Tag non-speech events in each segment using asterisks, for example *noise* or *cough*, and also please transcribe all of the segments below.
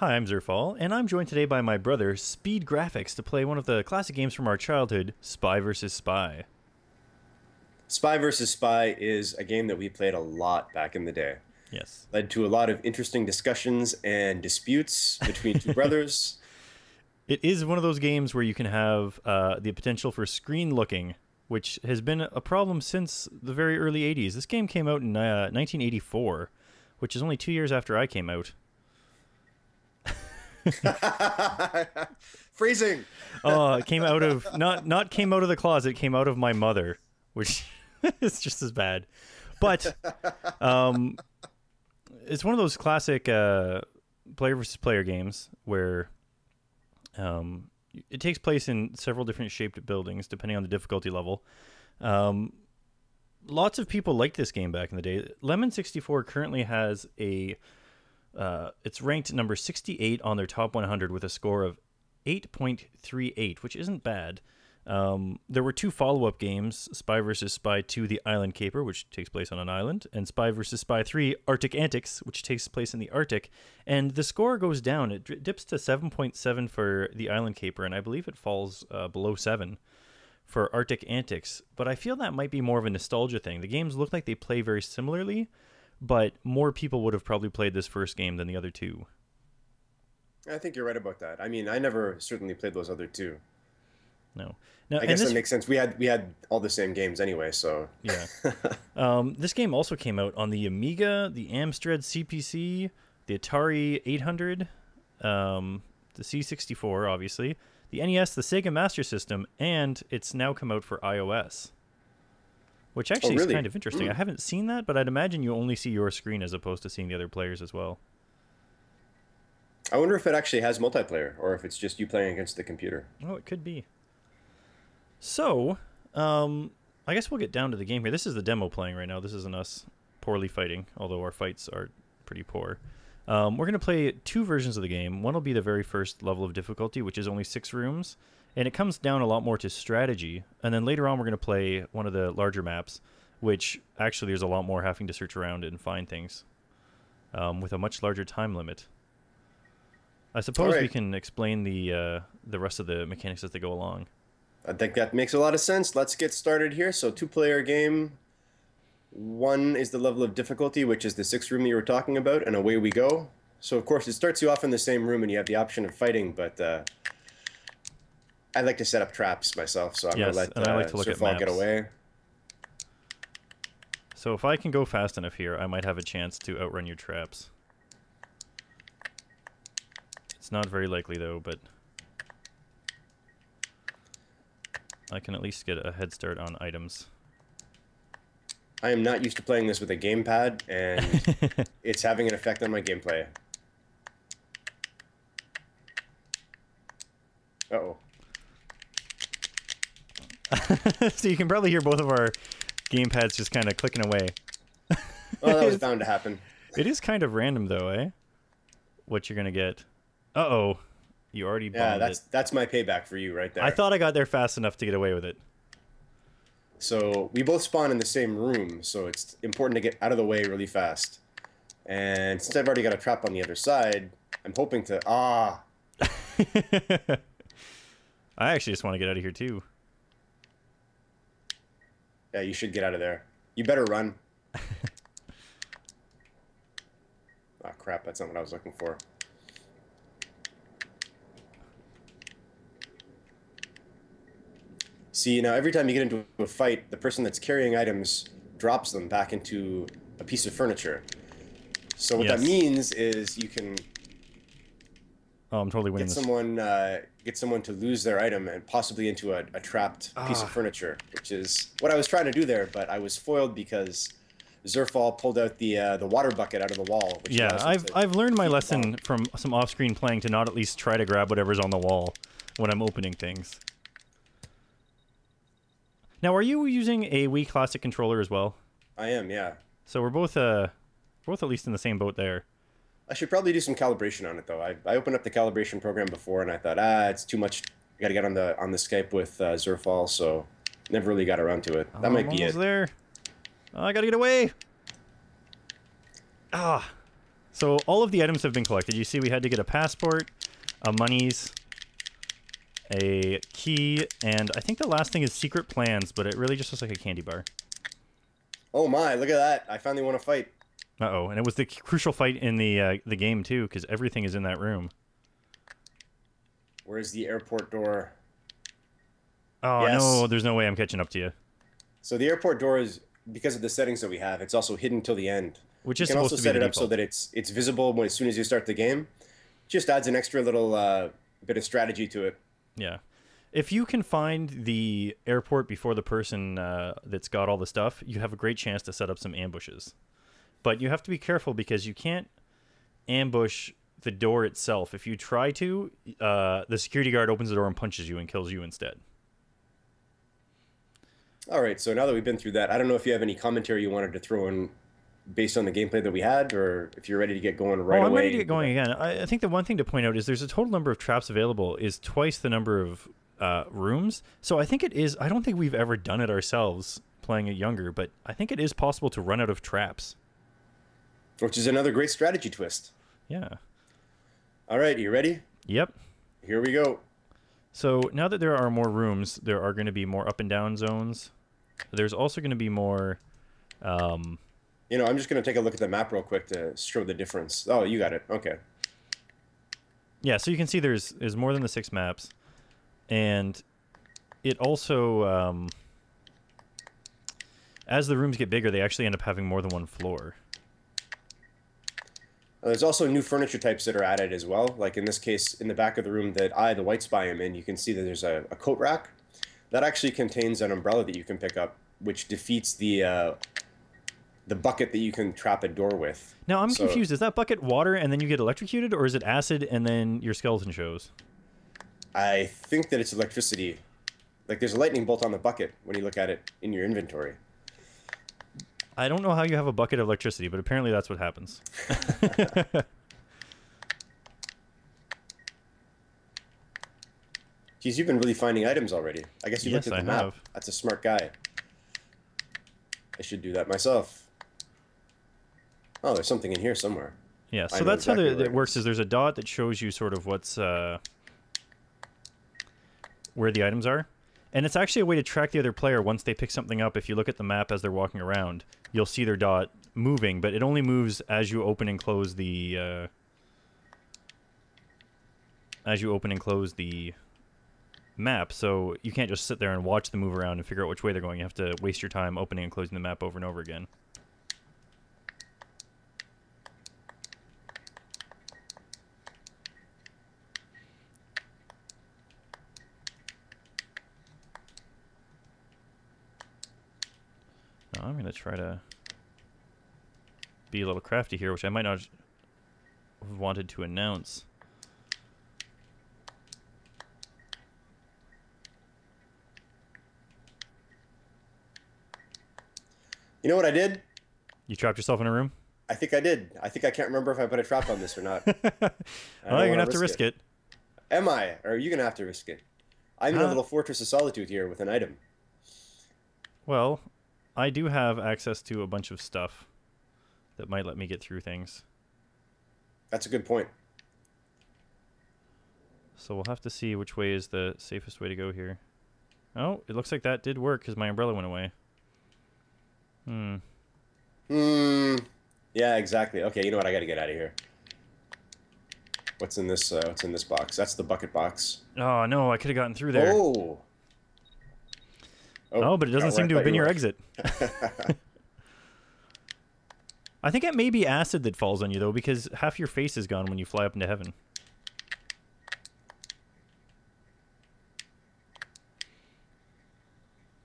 Hi, I'm Zerfall, and I'm joined today by my brother, Speed Grafik, to play one of the classic games from our childhood, Spy vs. Spy. Spy vs. Spy is a game that we played a lot back in the day. Yes. Led to a lot of interesting discussions and disputes between two *laughs* brothers. It is one of those games where you can have uh, the potential for screen looking, which has been a problem since the very early 80s. This game came out in uh, 1984, which is only two years after I came out. *laughs* Phrasing. *laughs* Oh, it came out of not not came out of the closet, came out of my mother, which *laughs* is just as bad. But um, it's one of those classic uh, player versus player games where um, it takes place in several different shaped buildings depending on the difficulty level. Um, lots of people liked this game back in the day. Lemon 64 currently has a uh, it's ranked number 68 on their top 100 with a score of 8.38, which isn't bad. Um, there were two follow up games Spy vs. Spy 2 The Island Caper, which takes place on an island, and Spy vs. Spy 3 Arctic Antics, which takes place in the Arctic. And the score goes down. It dips to 7.7 for The Island Caper, and I believe it falls uh, below 7 for Arctic Antics. But I feel that might be more of a nostalgia thing. The games look like they play very similarly, but more people would have probably played this first game than the other two. I think you're right about that. I mean, I never certainly played those other two. No. Now, I guess this, that makes sense. We had we had all the same games anyway, so yeah. *laughs* um, this game also came out on the Amiga, the Amstrad CPC, the Atari 800, um, the C64, obviously, the NES, the Sega Master System, and it's now come out for iOS. Which actually oh, really? is kind of interesting. Mm. I haven't seen that, but I'd imagine you only see your screen as opposed to seeing the other players as well. I wonder if it actually has multiplayer or if it's just you playing against the computer. Oh, it could be. So, um, I guess we'll get down to the game here. This is the demo playing right now. This isn't us poorly fighting, although our fights are pretty poor. Um, we're going to play two versions of the game. One will be the very first level of difficulty, which is only six rooms, and it comes down a lot more to strategy. And then later on, we're going to play one of the larger maps, which actually there's a lot more having to search around and find things um, with a much larger time limit. I suppose right. we can explain the uh, the rest of the mechanics as they go along. I think that makes a lot of sense. Let's get started here. So, two player game. One is the level of difficulty, which is the sixth room you were talking about, and away we go. So, of course, it starts you off in the same room and you have the option of fighting, but uh, I like to set up traps myself, so I'm Yes, and let I uh, like to look at Zerfall get away. So if I can go fast enough here, I might have a chance to outrun your traps. It's not very likely though, but I can at least get a head start on items. I am not used to playing this with a gamepad, and *laughs* it's having an effect on my gameplay. Uh oh. *laughs* so you can probably hear both of our gamepads just kind of clicking away. Well, that was *laughs* bound to happen. It is kind of random though, eh? What you're gonna get. Uh oh. You already bought it. Yeah, that's it. that's my payback for you right there. I thought I got there fast enough to get away with it. So we both spawn in the same room, so it's important to get out of the way really fast. And since I've already got a trap on the other side, I'm hoping to ah. *laughs* I actually just want to get out of here too. Yeah, you should get out of there. You better run. oh, *laughs* crap! That's not what I was looking for. See, now every time you get into a fight, the person that's carrying items drops them back into a piece of furniture. So what that means is you can Oh, I'm totally winning get this. someone uh, get someone to lose their item and possibly into a, a trapped piece Ah. of furniture, which is what I was trying to do there, but I was foiled because Zerfall pulled out the uh, the water bucket out of the wall. Which Yeah, I've I've learned my lesson along. from some off-screen playing to not at least try to grab whatever's on the wall when I'm opening things. Now, are you using a Wii Classic controller as well? I am, yeah. So we're both uh both at least in the same boat there. I should probably do some calibration on it though. I, I opened up the calibration program before and I thought, ah, it's too much. I got to get on the on the Skype with uh, Zerfall, so never really got around to it. That might I'm be it. there. Oh, I gotta get away. Ah, So all of the items have been collected. You see, we had to get a passport, a monies, a key, and I think the last thing is secret plans, but it really just looks like a candy bar. Oh my, look at that. I finally want to fight. Uh oh, and it was the crucial fight in the uh, the game too, because everything is in that room. Where's the airport door? Oh Yes. no, there's no way I'm catching up to you. So the airport door is because of the settings that we have. It's also hidden till the end. Which You is can supposed also to be set it up so that it's it's visible when as soon as you start the game. Just adds an extra little uh, bit of strategy to it. Yeah. If you can find the airport before the person uh, that's got all the stuff, you have a great chance to set up some ambushes. But you have to be careful because you can't ambush the door itself. If you try to, uh, the security guard opens the door and punches you and kills you instead. All right, so now that we've been through that, I don't know if you have any commentary you wanted to throw in based on the gameplay that we had, or if you're ready to get going right oh, I'm away. ready to get going again. I, I think the one thing to point out is there's a total number of traps available is twice the number of uh, rooms. So I think it is. I don't think we've ever done it ourselves playing it younger, but I think it is possible to run out of traps. Which is another great strategy twist. Yeah. All right, you ready? Yep. Here we go. So now that there are more rooms, there are going to be more up and down zones. There's also going to be more. Um, You know, I'm just going to take a look at the map real quick to show the difference. Oh, you got it. Okay. yeah, so you can see there's there's more than the six maps, and it also um, as the rooms get bigger, they actually end up having more than one floor. There's also new furniture types that are added as well. Like in this case, in the back of the room that I, the white spy, am in, you can see that there's a, a coat rack that actually contains an umbrella that you can pick up, which defeats the uh, the bucket that you can trap a door with. Now I'm So- confused. Is that bucket water and then you get electrocuted, or is it acid and then your skeleton shows? I think that it's electricity. Like there's a lightning bolt on the bucket when you look at it in your inventory. I don't know how you have a bucket of electricity, but apparently that's what happens. *laughs* Geez, you've been really finding items already. I guess you Yes, looked at the I map. have. That's a smart guy. I should do that myself. Oh, there's something in here somewhere. Yeah, so that's exactly how the, it works. is. Is there's a dot that shows you sort of what's uh, where the items are, and it's actually a way to track the other player once they pick something up. If you look at the map as they're walking around, you'll see their dot moving, but it only moves as you open and close the uh, as you open and close the map. So you can't just sit there and watch them move around and figure out which way they're going. You have to waste your time opening and closing the map over and over again. I'm going to try to be a little crafty here, which I might not have wanted to announce. You know what I did? You trapped yourself in a room? I think I did. I think I can't remember if I put a trap on this or not. *laughs* Oh, you're gonna have to risk it. Am I? Or are you gonna have to risk it? I'm in a little fortress of solitude here with an item. Well, I do have access to a bunch of stuff that might let me get through things. That's a good point. So we'll have to see which way is the safest way to go here. Oh, it looks like that did work because my umbrella went away. Hmm. Hmm. Yeah, exactly. Okay, you know what? I got to get out of here. What's in this? Uh, what's in this box? That's the bucket box. Oh no, I could have gotten through there. Oh. Oh, oh, but it doesn't seem to have been you your exit. *laughs* I think it may be acid that falls on you though, because half your face is gone when you fly up into heaven.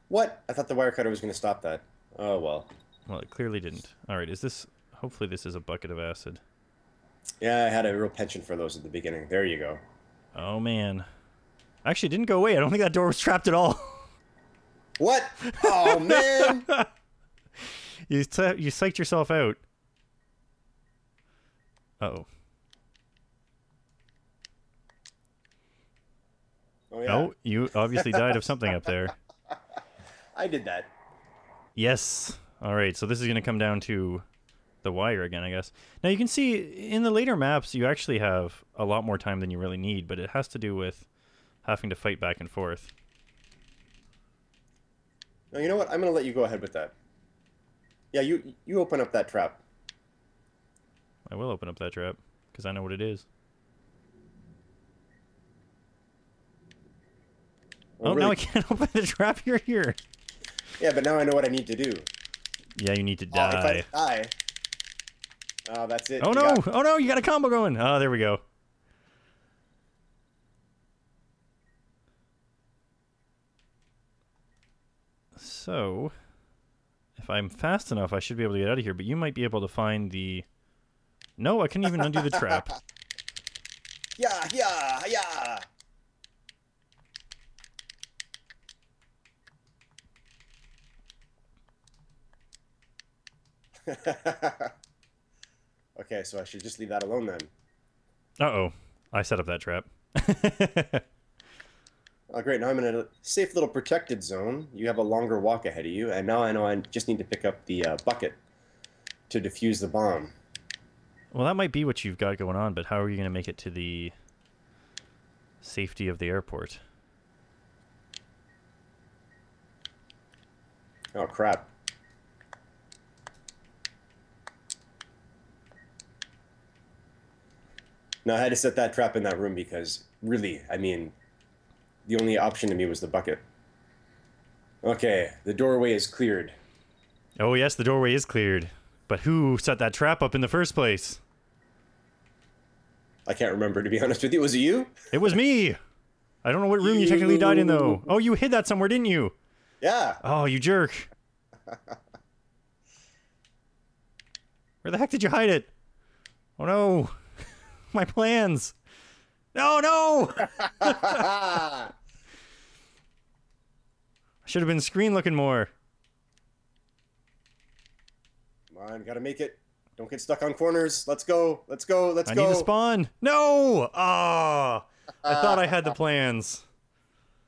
What? I thought the wire cutter was going to stop that. Oh well. Well, it clearly didn't. All right, is this? Hopefully, this is a bucket of acid. Yeah, I had a real penchant for those at the beginning. There you go. Oh man, actually, it didn't go away. I don't think that door was trapped at all. *laughs* What? Oh man! *laughs* you t- you psyched yourself out. Uh oh. Oh yeah. No, you obviously died of something up there. *laughs* I did that. Yes. All right. So this is going to come down to the wire again, I guess. Now you can see in the later maps you actually have a lot more time than you really need, but it has to do with having to fight back and forth. No, you know what? I'm gonna let you go ahead with that. Yeah, you you open up that trap. I will open up that trap because I know what it is. Well, oh, now I can't *laughs* open the trap. You're here. Yeah, but now I know what I need to do. Yeah, you need to die. Oh, if I die. Oh, that's it. Oh You no! got- Oh no! You got a combo going. Oh, there we go. So, if I'm fast enough, I should be able to get out of here. But you might be able to find the. No, I couldn't even undo the trap. *laughs* Yeah, yeah, yeah. *laughs* okay, so I should just leave that alone then. Uh oh, I set up that trap. *laughs* Oh, great. Now I'm in a safe little protected zone. You have a longer walk ahead of you, and now I know I just need to pick up the uh, bucket to defuse the bomb. well, that might be what you've got going on, but how are you going to make it to the safety of the airport? Oh, crap. No, I had to set that trap in that room because, really, I mean, the only option to me was the bucket. Okay, the doorway is cleared. Oh yes, the doorway is cleared. But who set that trap up in the first place? I can't remember, to be honest with you. Was it you? It was me. I don't know what room you technically died in though. Oh, you hid that somewhere, didn't you? Yeah. Oh, you jerk. *laughs* Where the heck did you hide it? Oh no. *laughs* My plans. No, no. I *laughs* *laughs* should have been screen looking more. Come on, gotta make it. Don't get stuck on corners. Let's go. Let's go. Let's I go. need to spawn. No. Ah. I thought I had the *laughs* plans.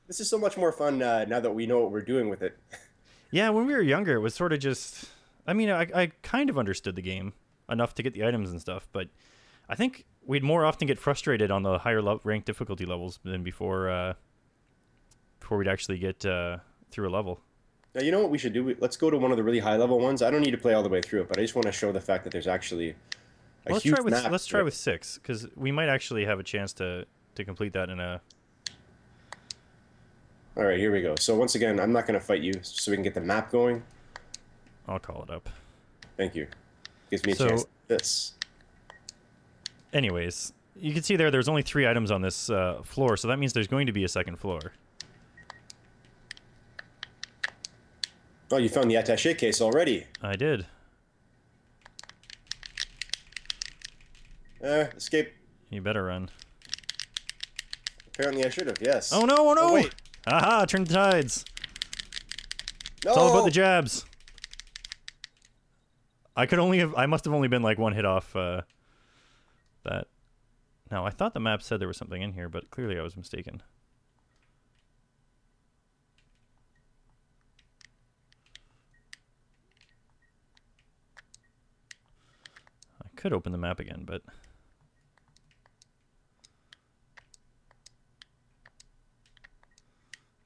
This is so much more fun uh, now that we know what we're doing with it. Yeah, when we were younger, it was sort of just. I mean, I, I kind of understood the game enough to get the items and stuff, but I think we'd more often get frustrated on the higher ranked difficulty levels than before. Uh, before we'd actually get uh, through a level. Now, you know what we should do? Let's go to one of the really high level ones. I don't need to play all the way through it, but I just want to show the fact that there's actually a Well, let's huge try with map. let's try right? with six because we might actually have a chance to to complete that in a. All right, here we go. So once again, I'm not going to fight you, so we can get the map going. I'll call it up. Thank you. Gives me a So- chance. This. Anyways, you can see there. There's only three items on this uh, floor, so that means there's going to be a second floor. Oh, you found the attaché case already. I did. Uh, escape. You better run. Apparently, I should have. Yes. Oh no! Oh no! wait. Aha! Turn the tides. No. It's all about the jabs. I could only have. I must have only been like one hit off uh, that. Now I thought the map said there was something in here, but clearly I was mistaken. I could open the map again, but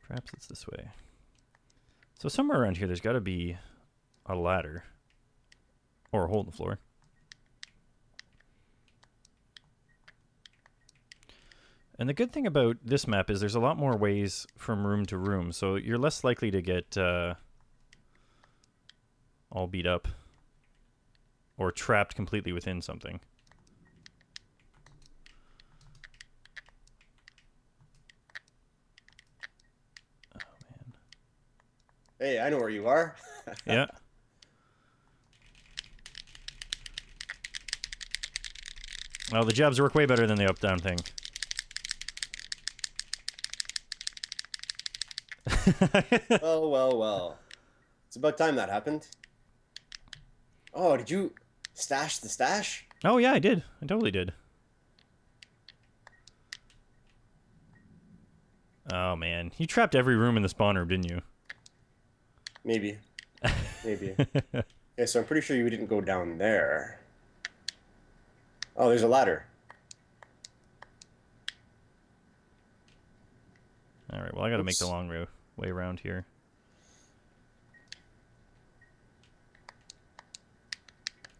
perhaps it's this way. So somewhere around here, there's got to be a ladder or a hole in the floor. And the good thing about this map is there's a lot more ways from room to room, so you're less likely to get uh, all beat up or trapped completely within something. Oh man. Hey, I know where you are. *laughs* Yeah. Well, the jabs work way better than the up-down thing. Well, *laughs* oh, well, well. It's about time that happened. Oh, did you stash the stash? oh yeah, I did. I totally did. Oh man, you trapped every room in the spawn room, didn't you? Maybe. Maybe. *laughs* Okay, so I'm pretty sure you didn't go down there. Oh, there's a ladder. All right. Well, I got to make the long ro- way around here.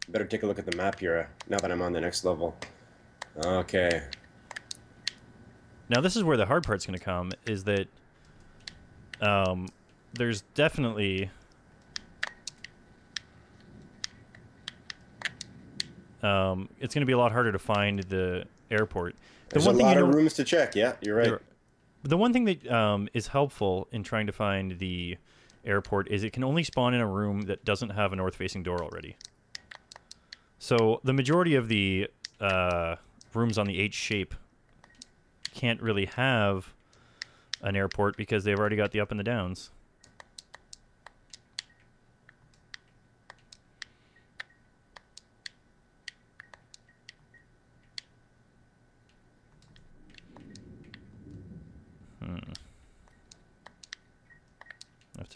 Better take a look at the map here uh, now that I'm on the next level. Okay. Now this is where the hard part's going to come. Is that um, there's definitely um, it's going to be a lot harder to find the airport. The There's a one thing lot you of rooms to check. Yeah, you're right. There- The one thing that um, is helpful in trying to find the airport is it can only spawn in a room that doesn't have a north-facing door already. So the majority of the uh, rooms on the H shape can't really have an airport because they've already got the up and the downs.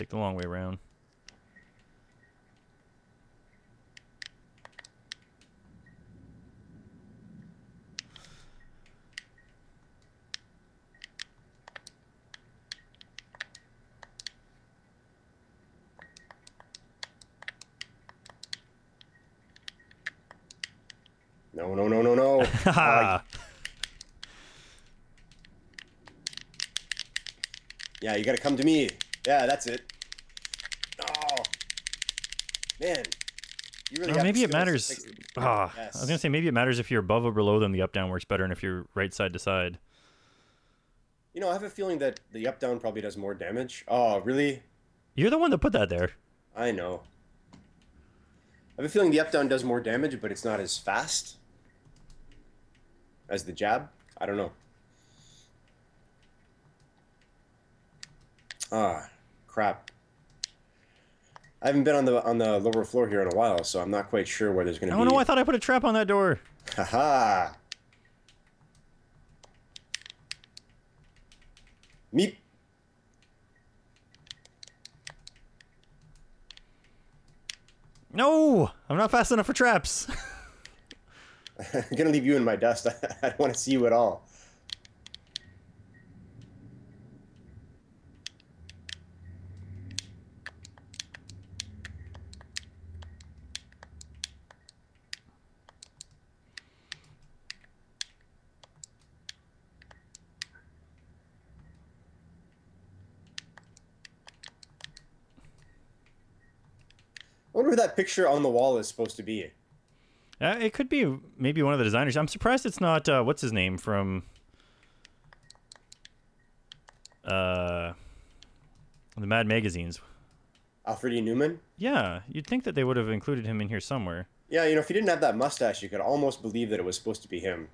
Take the long way around. No, no, no, no, no. *laughs* *laughs* Yeah, you gotta come to me. Yeah, that's it. Oh, man. You really maybe it matters. Ah, I was gonna say maybe it matters if you're above or below them. The up down works better, and if you're right side to side. You know, I have a feeling that the up down probably does more damage. Oh, really? You're the one that put that there. I know. I have a feeling the up down does more damage, but it's not as fast as the jab. I don't know. Ah, crap. I haven't been on the on the lower floor here in a while, so I'm not quite sure where there's going to Oh be. Oh no! I thought I put a trap on that door. Haha. Meep. No, I'm not fast enough for traps. *laughs* *laughs* I'm gonna leave you in my dust. *laughs* I don't want to see you at all. That picture on the wall is supposed to be. Uh, it could be maybe one of the designers. I'm surprised it's not. Uh, what's his name from? Uh, the Mad magazines. Alfred E. Neuman? Yeah, you'd think that they would have included him in here somewhere. Yeah, you know, if he didn't have that mustache, you could almost believe that it was supposed to be him.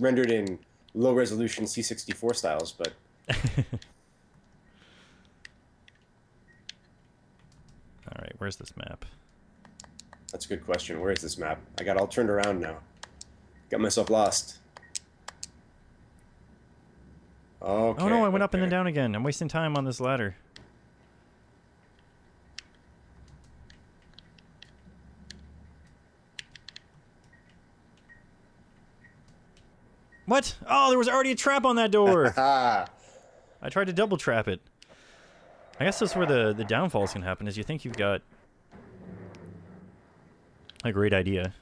Rendered in low resolution C64 styles, but *laughs* All right, where's this map? That's a good question. Where is this map? I got all turned around now. Got myself lost. Okay. oh no, I went up and then down again. I'm wasting time on this ladder. What? Oh, there was already a trap on that door. *laughs* I tried to double trap it. I guess that's where the the downfalls can happen. Is you think you've got a great idea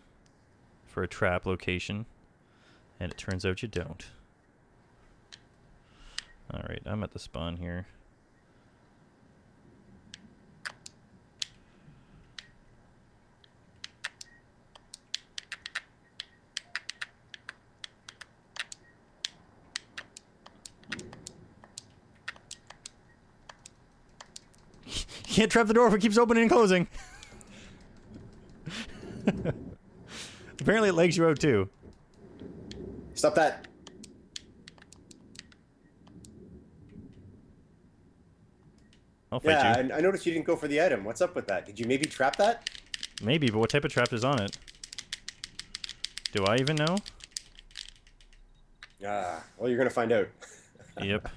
for a trap location, and it turns out you don't. All right, I'm at the spawn here. *laughs* You can't trap the door if it keeps opening and closing. *laughs* *laughs* Apparently, it legs you out too. stop that. I'll fight Yeah, you. I, I noticed you didn't go for the item. What's up with that? Did you maybe trap that? Maybe, but what type of trap is on it? Do I even know? Ah, well, you're gonna find out. *laughs* yep.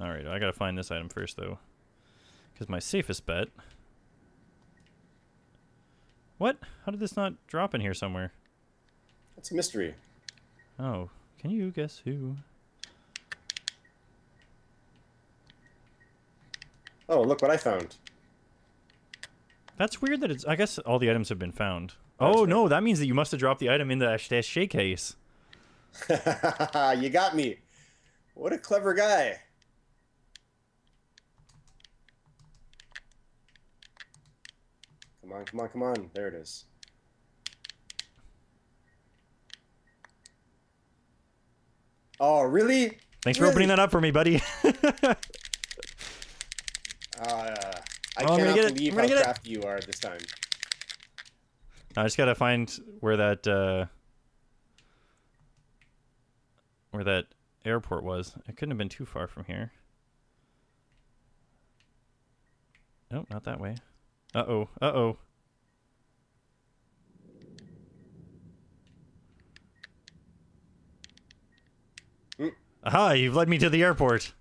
All right, I gotta find this item first, though, because my safest bet What? How did this not drop in here somewhere? That's a mystery. Oh, can you guess who? Oh, look what I found. That's weird that it's. I guess all the items have been found. That's oh right. no, that means that you must have dropped the item in the attaché case. *laughs* you got me. What a clever guy. Come on, come on, come on. There it is. Oh, really? Thanks for opening that up for me, buddy. *laughs* Uh, I Oh, cannot believe how crafty you are this time. I just gotta find where that uh, where that airport was. It couldn't have been too far from here. Nope, not that way. Uh oh. Uh oh. Mm. Aha! You've led me to the airport.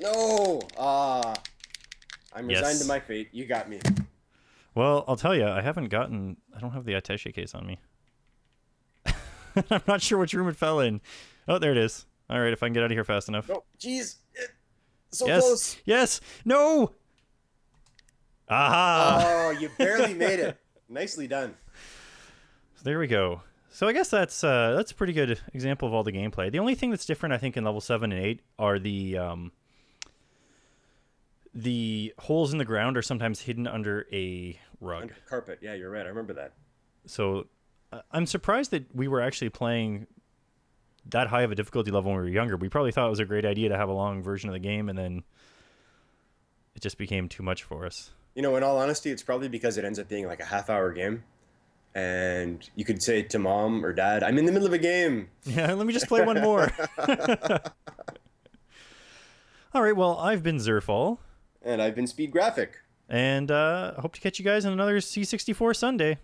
No! Ah. I'm resigned to my fate. You got me. Well, I'll tell you, I haven't gotten. I don't have the attaché case on me. *laughs* I'm not sure which room it fell in. Oh, there it is. All right, if I can get out of here fast enough. No, jeez. So yes. close. Yes. No. Aha. Oh, you barely made it. *laughs* Nicely done. So there we go. So I guess that's uh, that's a pretty good example of all the gameplay. The only thing that's different, I think, in level seven and eight are the um, the holes in the ground are sometimes hidden under a rug. Under carpet. Yeah, you're right. I remember that. So uh, I'm surprised that we were actually playing that high of a difficulty level when we were younger. We probably thought it was a great idea to have a long version of the game, and then it just became too much for us. You know, in all honesty, it's probably because it ends up being like a half hour game. And you could say to mom or dad, I'm in the middle of a game. *laughs* Yeah, let me just play one more. *laughs* *laughs* All right, well, I've been Zerfall. And I've been Speed Grafik. And uh, hope to catch you guys on another C64 Sunday.